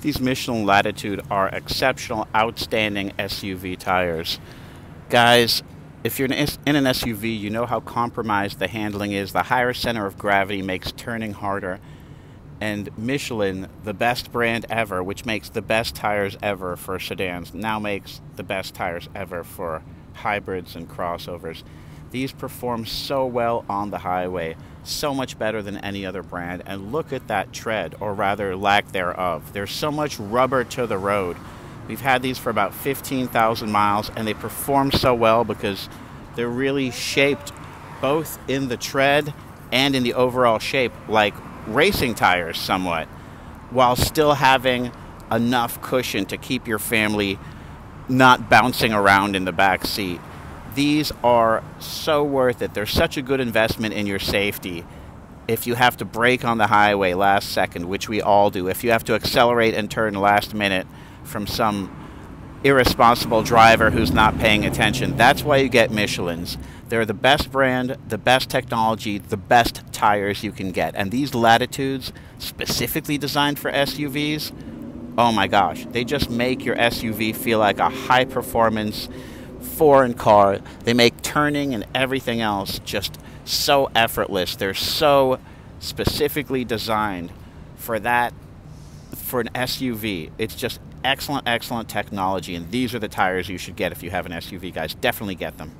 These Michelin Latitude are exceptional, outstanding SUV tires. Guys, if you're in an SUV, you know how compromised the handling is. The higher center of gravity makes turning harder. And Michelin, the best brand ever, which makes the best tires ever for sedans, now makes the best tires ever for hybrids and crossovers. These perform so well on the highway, so much better than any other brand. And look at that tread, or rather, lack thereof. There's so much rubber to the road. We've had these for about 15,000 miles, and they perform so well because they're really shaped both in the tread and in the overall shape like racing tires, somewhat, while still having enough cushion to keep your family not bouncing around in the back seat. These are so worth it. They're such a good investment in your safety. If you have to brake on the highway last second, which we all do, if you have to accelerate and turn last minute from some irresponsible driver who's not paying attention, that's why you get Michelin's. They're the best brand, the best technology, the best tires you can get. And these Latitudes, specifically designed for SUVs, oh my gosh, they just make your SUV feel like a high performance foreign car. They make turning and everything else just so effortless. They're so specifically designed for that for an SUV. It's just excellent excellent technology and these are the tires you should get if you have an SUV guys. Definitely get them.